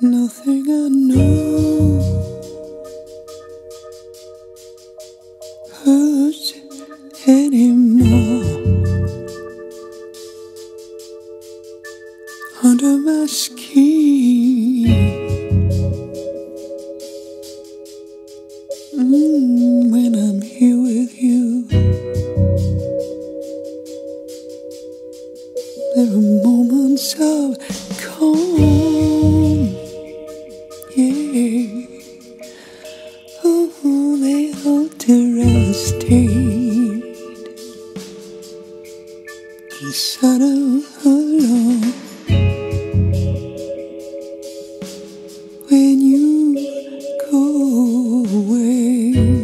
Nothing I know hurts anymore. Under my skin. And settle alone when you go away.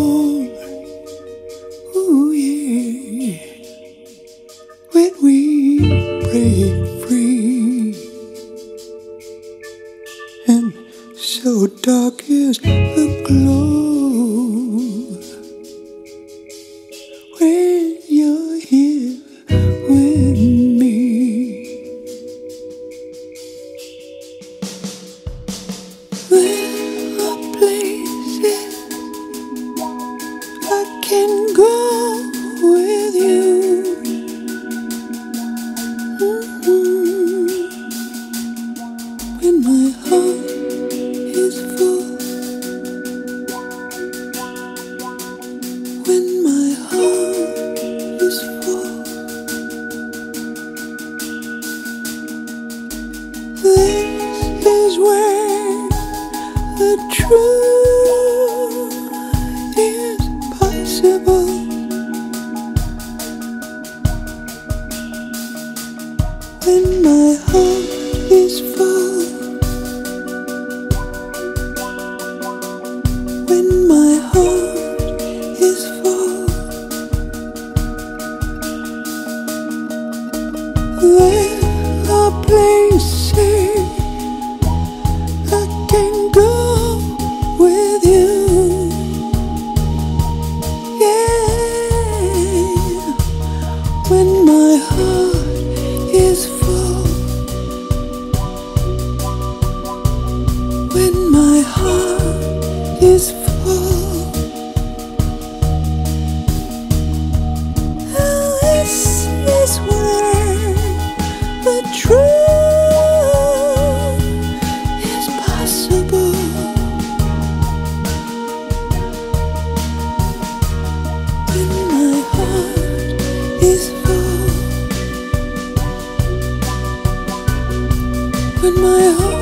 so dark is the glow. Where This is where the truth is possible. When my heart is full, when my heart is full. open my heart.